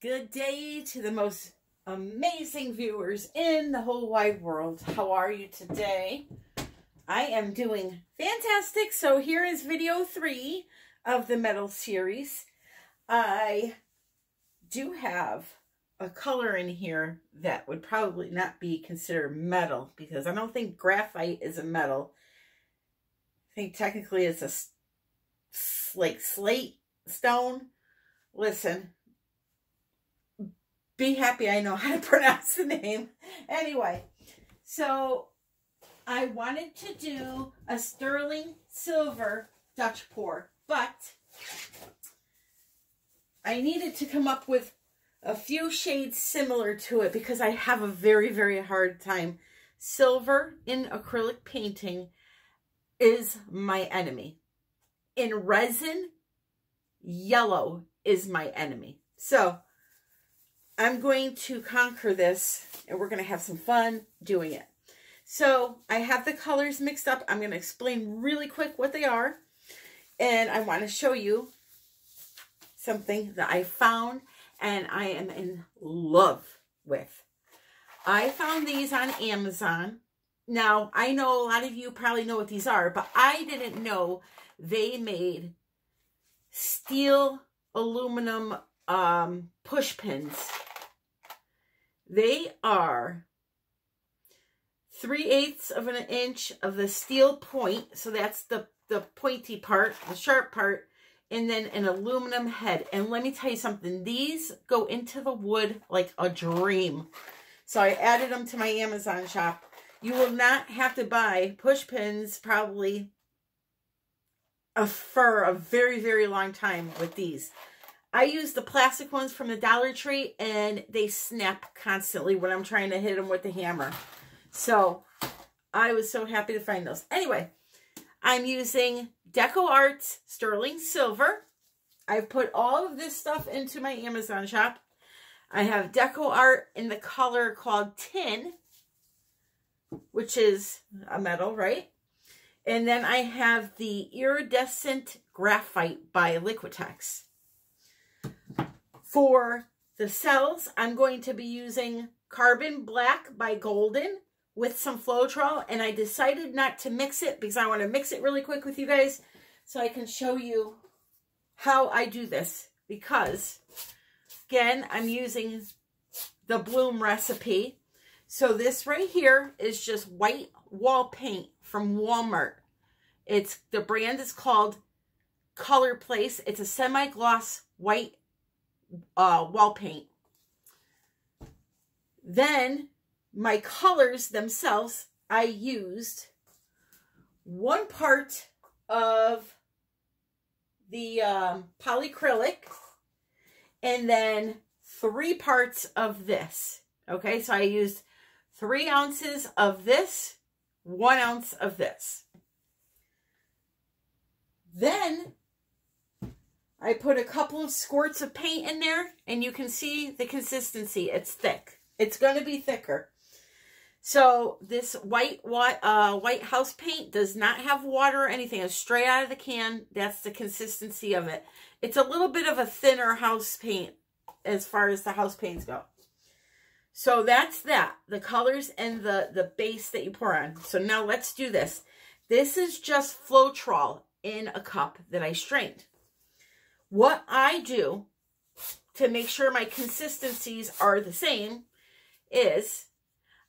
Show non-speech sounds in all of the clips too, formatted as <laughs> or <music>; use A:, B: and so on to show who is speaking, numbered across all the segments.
A: Good day to the most amazing viewers in the whole wide world. How are you today? I am doing fantastic. So here is video three of the metal series. I do have a color in here that would probably not be considered metal because I don't think graphite is a metal. I think technically it's a like slate stone. Listen, be happy I know how to <laughs> pronounce the name. Anyway, so I wanted to do a sterling silver Dutch pour, but I needed to come up with a few shades similar to it because I have a very, very hard time. Silver in acrylic painting is my enemy. In resin, yellow is my enemy. So I'm going to conquer this and we're going to have some fun doing it. So I have the colors mixed up. I'm going to explain really quick what they are. And I want to show you something that I found and I am in love with. I found these on Amazon. Now, I know a lot of you probably know what these are, but I didn't know they made steel aluminum um, push pins they are 3 eighths of an inch of the steel point. So that's the, the pointy part, the sharp part. And then an aluminum head. And let me tell you something. These go into the wood like a dream. So I added them to my Amazon shop. You will not have to buy push pins probably for a very, very long time with these. I use the plastic ones from the Dollar Tree and they snap constantly when I'm trying to hit them with the hammer. So I was so happy to find those. Anyway, I'm using Deco Arts Sterling Silver. I've put all of this stuff into my Amazon shop. I have Deco Art in the color called Tin, which is a metal, right? And then I have the Iridescent Graphite by Liquitex. For the cells, I'm going to be using Carbon Black by Golden with some Floetrol. And I decided not to mix it because I want to mix it really quick with you guys so I can show you how I do this. Because, again, I'm using the Bloom recipe. So this right here is just white wall paint from Walmart. It's The brand is called Color Place. It's a semi-gloss white uh, wall paint. Then my colors themselves, I used one part of the um, polycrylic and then three parts of this. Okay, so I used three ounces of this, one ounce of this. Then I put a couple of squirts of paint in there and you can see the consistency. It's thick. It's going to be thicker. So this white uh, white house paint does not have water or anything. It's straight out of the can. That's the consistency of it. It's a little bit of a thinner house paint as far as the house paints go. So that's that. The colors and the, the base that you pour on. So now let's do this. This is just Floetrol in a cup that I strained. What I do to make sure my consistencies are the same is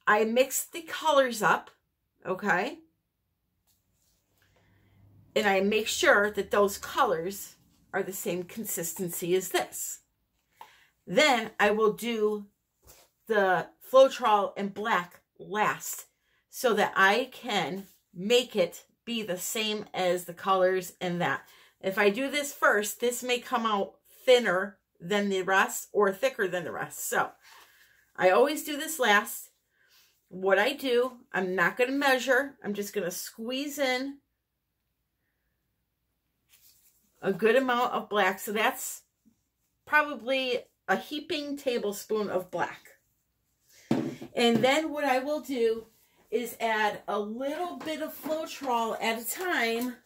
A: I mix the colors up, okay? And I make sure that those colors are the same consistency as this. Then I will do the Floetrol in black last so that I can make it be the same as the colors in that. If I do this first, this may come out thinner than the rest or thicker than the rest. So I always do this last. What I do, I'm not going to measure. I'm just going to squeeze in a good amount of black. So that's probably a heaping tablespoon of black. And then what I will do is add a little bit of Floetrol at a time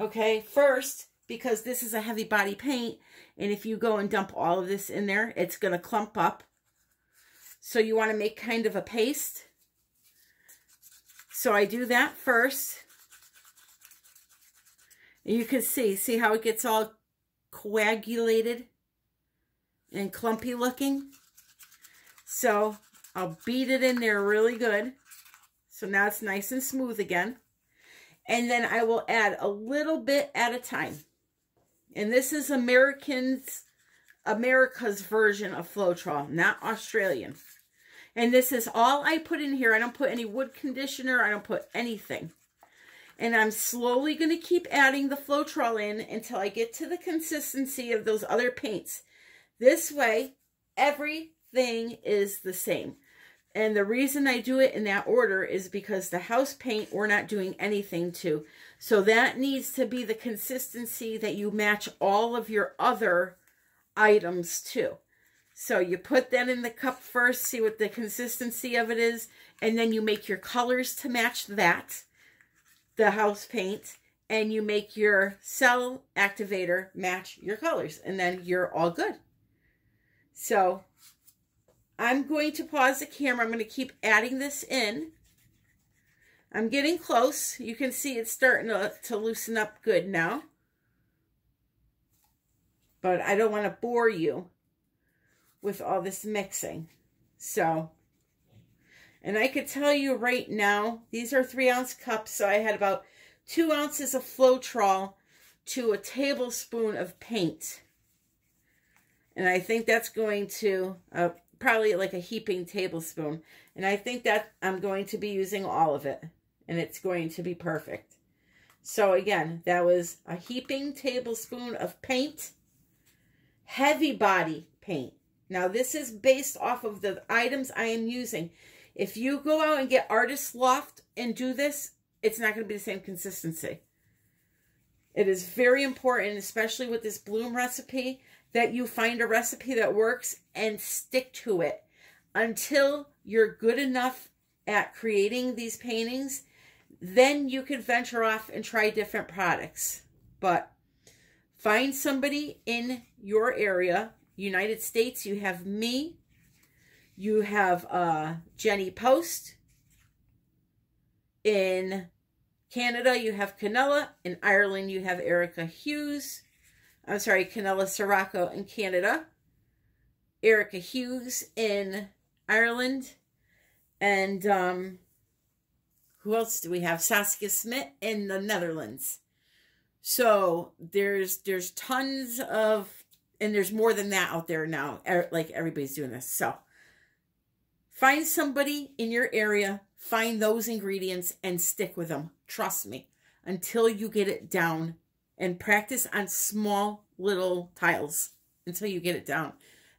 A: Okay, first, because this is a heavy body paint. And if you go and dump all of this in there, it's going to clump up. So you want to make kind of a paste. So I do that first. And you can see, see how it gets all coagulated and clumpy looking? So I'll beat it in there really good. So now it's nice and smooth again. And then I will add a little bit at a time. And this is Americans, America's version of Floetrol, not Australian. And this is all I put in here. I don't put any wood conditioner. I don't put anything. And I'm slowly going to keep adding the Floetrol in until I get to the consistency of those other paints. This way, everything is the same. And the reason I do it in that order is because the house paint we're not doing anything to. So that needs to be the consistency that you match all of your other items to. So you put that in the cup first, see what the consistency of it is, and then you make your colors to match that, the house paint, and you make your cell activator match your colors, and then you're all good. So I'm going to pause the camera. I'm going to keep adding this in. I'm getting close. You can see it's starting to, to loosen up good now. But I don't want to bore you with all this mixing. So, and I could tell you right now, these are three ounce cups. So I had about two ounces of Floetrol to a tablespoon of paint. And I think that's going to, uh, probably like a heaping tablespoon. And I think that I'm going to be using all of it. And it's going to be perfect. So again, that was a heaping tablespoon of paint. Heavy body paint. Now this is based off of the items I am using. If you go out and get Artist Loft and do this, it's not going to be the same consistency. It is very important, especially with this bloom recipe, that you find a recipe that works and stick to it until you're good enough at creating these paintings. Then you can venture off and try different products. But find somebody in your area. United States, you have me. You have uh, Jenny Post. In Canada, you have Canella. In Ireland, you have Erica Hughes. I'm sorry, Canella Sirocco in Canada, Erica Hughes in Ireland, and um, who else do we have? Saskia Smith in the Netherlands. So there's there's tons of, and there's more than that out there now. Like everybody's doing this. So find somebody in your area, find those ingredients, and stick with them. Trust me, until you get it down and practice on small little tiles until you get it down.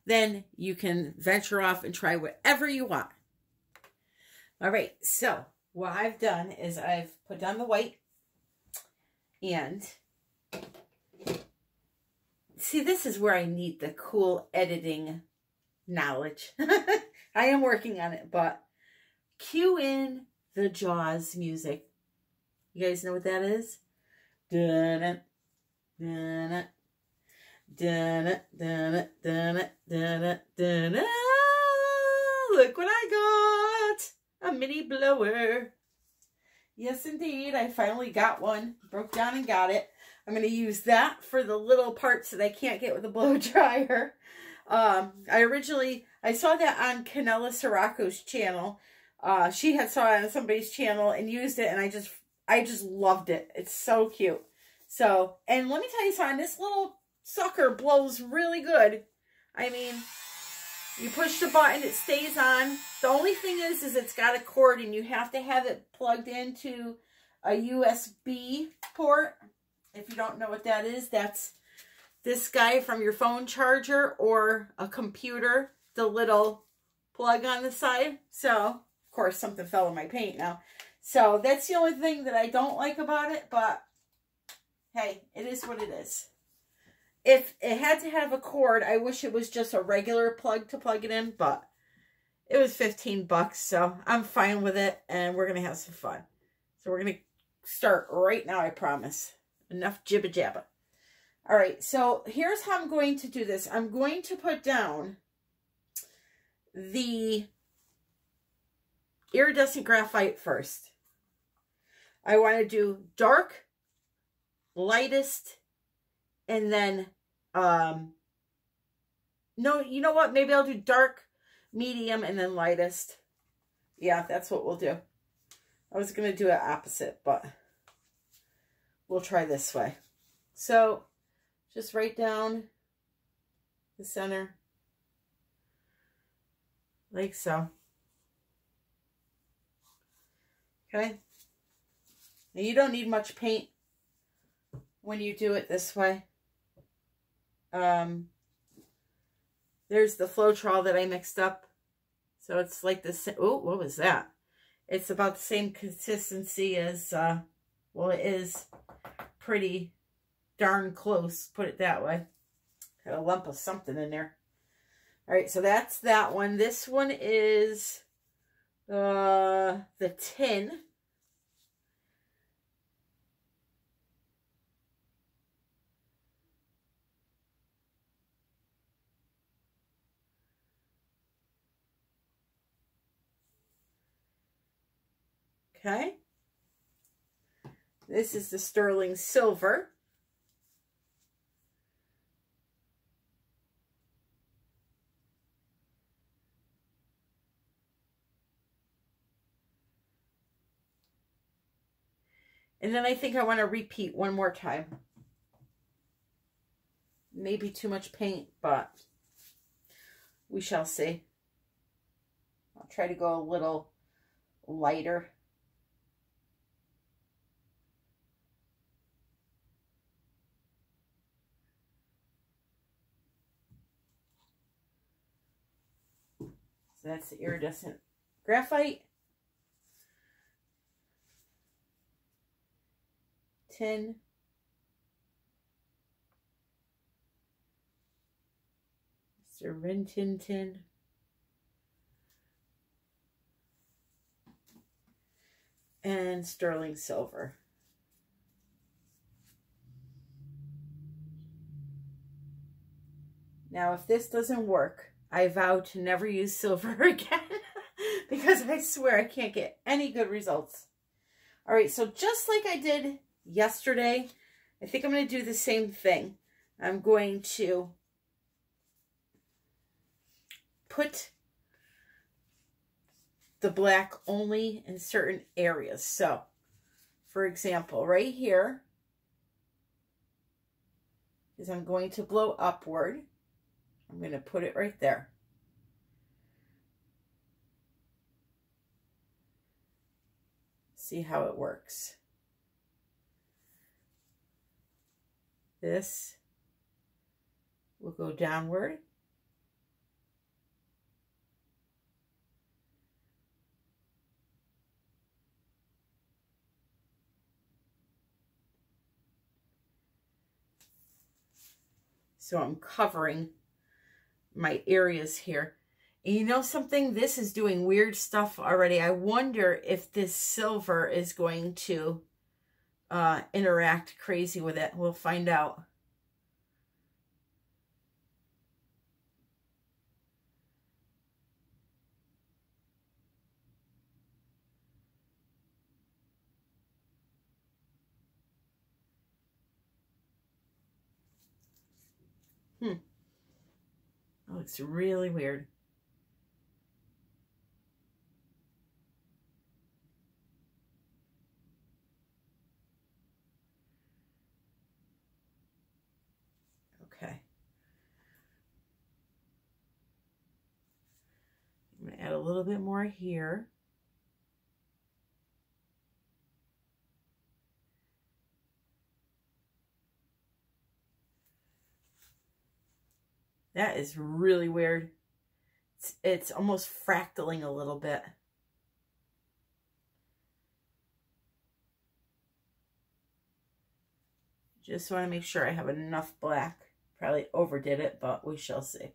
A: Then you can venture off and try whatever you want. All right, so what I've done is I've put down the white and see, this is where I need the cool editing knowledge. <laughs> I am working on it, but cue in the Jaws music. You guys know what that is? Dun -dun, Dun dun dun dun dun dun Look what I got! A mini blower. Yes, indeed. I finally got one. Broke down and got it. I'm going to use that for the little parts that I can't get with a blow <laughs> dryer. Um, I originally, I saw that on Canella Sirocco's channel. Uh, she had saw it on somebody's channel and used it and I just, I just loved it. It's so cute. So, and let me tell you something, this little sucker blows really good. I mean, you push the button, it stays on. The only thing is, is it's got a cord and you have to have it plugged into a USB port. If you don't know what that is, that's this guy from your phone charger or a computer, the little plug on the side. So, of course, something fell in my paint now. So, that's the only thing that I don't like about it, but hey, it is what it is. If it had to have a cord, I wish it was just a regular plug to plug it in, but it was 15 bucks, so I'm fine with it, and we're going to have some fun. So we're going to start right now, I promise. Enough jibba jabba. All right, so here's how I'm going to do this. I'm going to put down the iridescent graphite first. I want to do dark, lightest, and then, um, no, you know what? Maybe I'll do dark, medium, and then lightest. Yeah, that's what we'll do. I was going to do it opposite, but we'll try this way. So, just right down the center like so. Okay. Now you don't need much paint when you do it this way. Um, there's the Floetrol that I mixed up. So it's like this. Oh, what was that? It's about the same consistency as, uh, well, it is pretty darn close, put it that way. Got a lump of something in there. All right, so that's that one. This one is uh, the tin. Okay. This is the sterling silver. And then I think I want to repeat one more time. Maybe too much paint, but we shall see. I'll try to go a little lighter. So that's the iridescent graphite. 10 Serpentintin and sterling silver. Now, if this doesn't work, I vow to never use silver <laughs> again because I swear I can't get any good results. All right, so just like I did yesterday. I think I'm going to do the same thing. I'm going to put the black only in certain areas. So, for example, right here is I'm going to blow upward. I'm going to put it right there. See how it works. This will go downward. So I'm covering my areas here. You know something? This is doing weird stuff already. I wonder if this silver is going to uh, interact crazy with it. We'll find out. Oh, that looks really weird. Okay. I'm going to add a little bit more here. That is really weird. It's, it's almost fractaling a little bit. Just want to make sure I have enough black. Probably overdid it, but we shall see.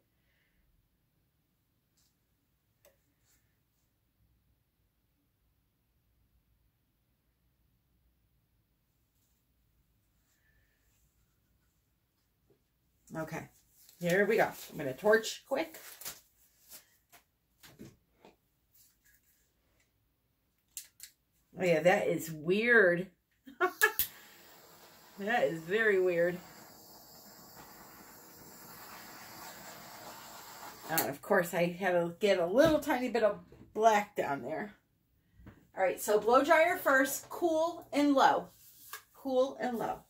A: Okay, here we go. I'm going to torch quick. Oh yeah, that is weird. <laughs> that is very weird. Of course, I had to get a little tiny bit of black down there. All right, so blow dryer first, cool and low. Cool and low.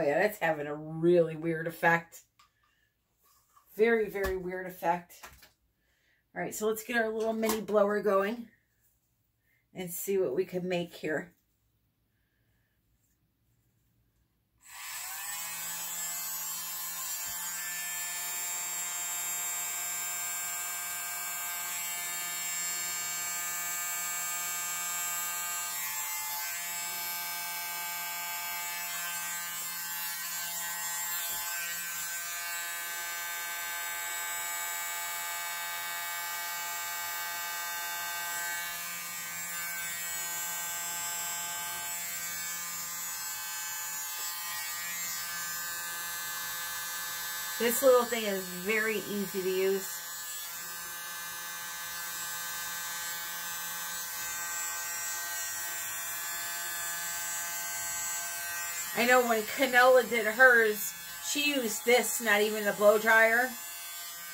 A: Oh yeah, that's having a really weird effect. Very, very weird effect. All right, so let's get our little mini blower going and see what we can make here. This little thing is very easy to use. I know when Canella did hers, she used this, not even the blow dryer.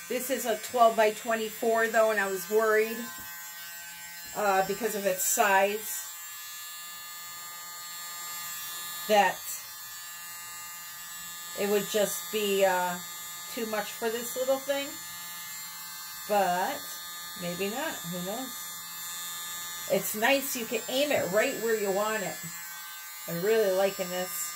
A: This is a 12 by 24 though, and I was worried uh, because of its size that it would just be uh, too much for this little thing. But maybe not. Who knows? It's nice. You can aim it right where you want it. I'm really liking this.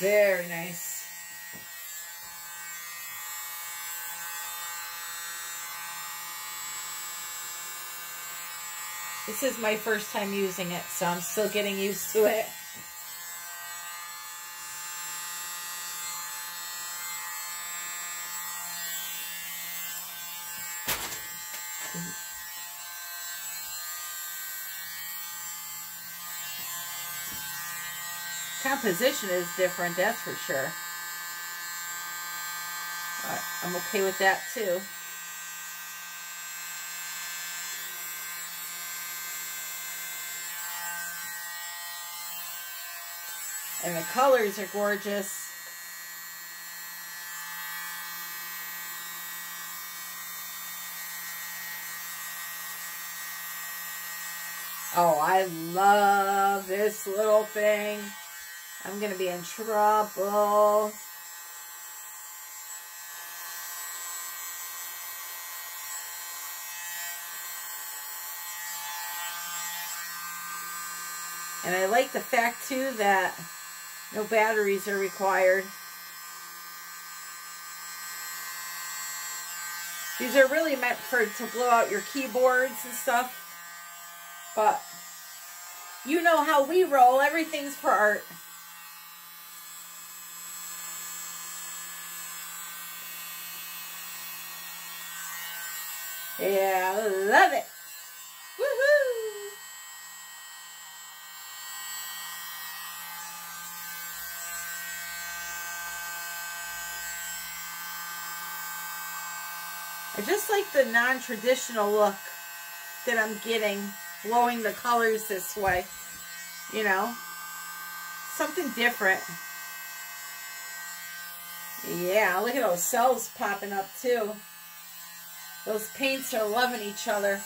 A: Very nice. This is my first time using it, so I'm still getting used to it. Composition is different, that's for sure. But I'm okay with that too. And the colors are gorgeous. Oh, I love this little thing. I'm going to be in trouble. And I like the fact, too, that no batteries are required. These are really meant for to blow out your keyboards and stuff. But you know how we roll. Everything's for art. Yeah, love it. Woohoo! I just like the non-traditional look that I'm getting, blowing the colors this way, you know, something different. Yeah, look at those cells popping up too. Those paints are loving each other.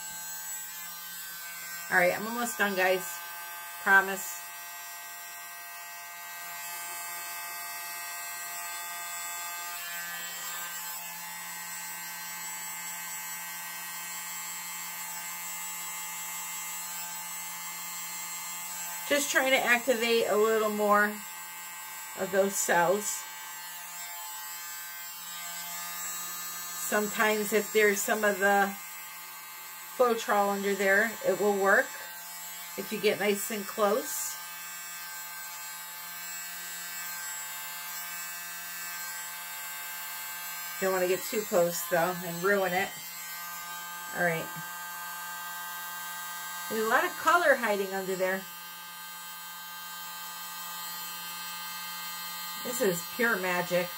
A: All right, I'm almost done, guys. Promise. Just trying to activate a little more of those cells. Sometimes if there's some of the Floetrol under there, it will work if you get nice and close. Don't want to get too close though and ruin it. All right. There's a lot of color hiding under there. This is pure magic.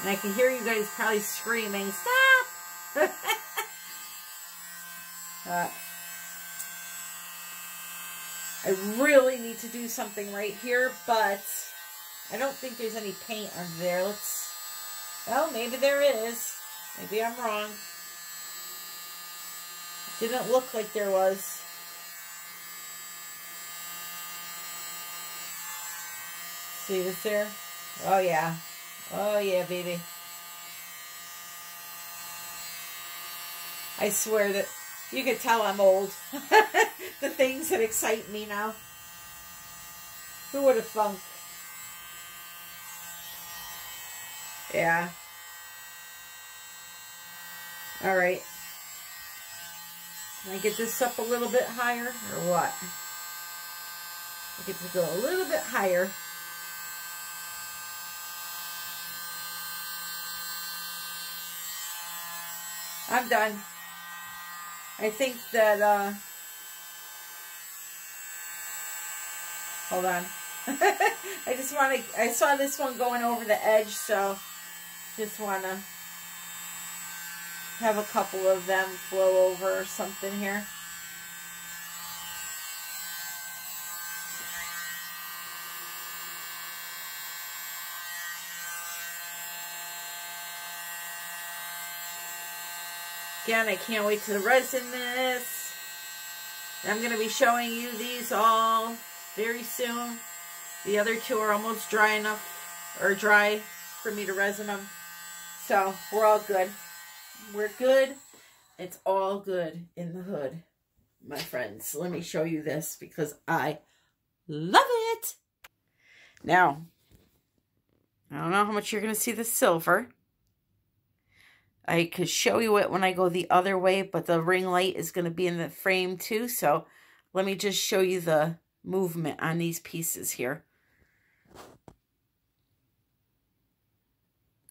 A: And I can hear you guys probably screaming, stop! <laughs> uh, I really need to do something right here, but I don't think there's any paint under there. Let's, well, maybe there is. Maybe I'm wrong. Didn't look like there was. See this here? Oh, yeah. Oh, yeah, baby. I swear that you can tell I'm old. <laughs> the things that excite me now. Who would have thunk? Yeah. All right. Can I get this up a little bit higher or what? I get to go a little bit higher. I'm done. I think that, uh, hold on. <laughs> I just want to, I saw this one going over the edge, so just want to have a couple of them flow over or something here. Again, I can't wait to resin this. I'm going to be showing you these all very soon. The other two are almost dry enough, or dry for me to resin them. So, we're all good. We're good. It's all good in the hood, my friends. Let me show you this because I love it. Now, I don't know how much you're going to see the silver. I could show you it when I go the other way, but the ring light is going to be in the frame too. So let me just show you the movement on these pieces here.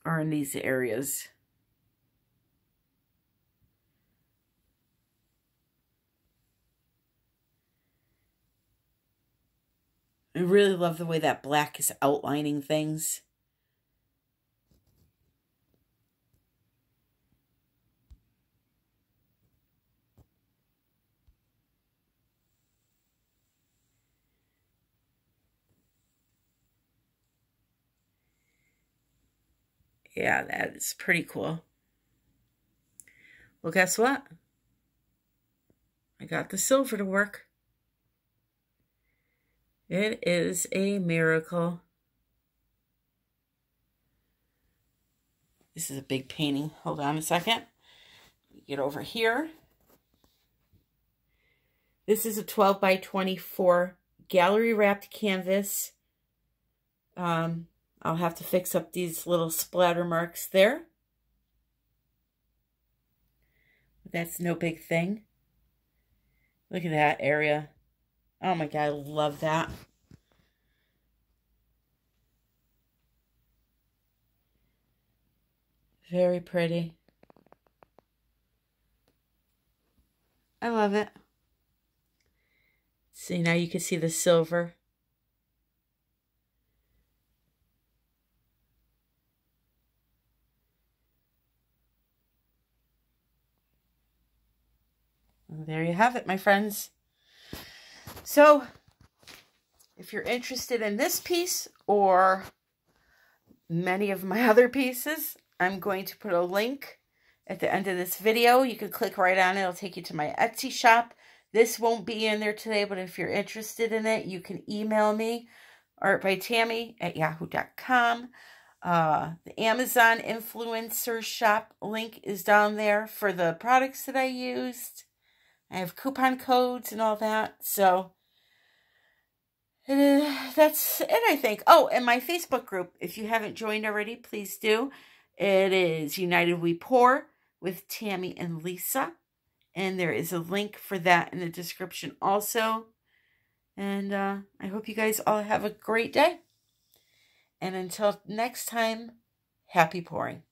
A: Or in these areas. I really love the way that black is outlining things. Yeah, that is pretty cool. Well, guess what? I got the silver to work. It is a miracle. This is a big painting. Hold on a second. Get over here. This is a 12 by 24 gallery wrapped canvas. Um, I'll have to fix up these little splatter marks there. that's no big thing. Look at that area. Oh my God, I love that. Very pretty. I love it. See, now you can see the silver. There you have it, my friends. So, if you're interested in this piece or many of my <laughs> other pieces, I'm going to put a link at the end of this video. You can click right on it. It'll take you to my Etsy shop. This won't be in there today, but if you're interested in it, you can email me, art by Tammy at yahoo.com. Uh, the Amazon influencer shop link is down there for the products that I used. I have coupon codes and all that. So uh, that's it, I think. Oh, and my Facebook group, if you haven't joined already, please do. It is United We Pour with Tammy and Lisa. And there is a link for that in the description also. And uh, I hope you guys all have a great day. And until next time, happy pouring.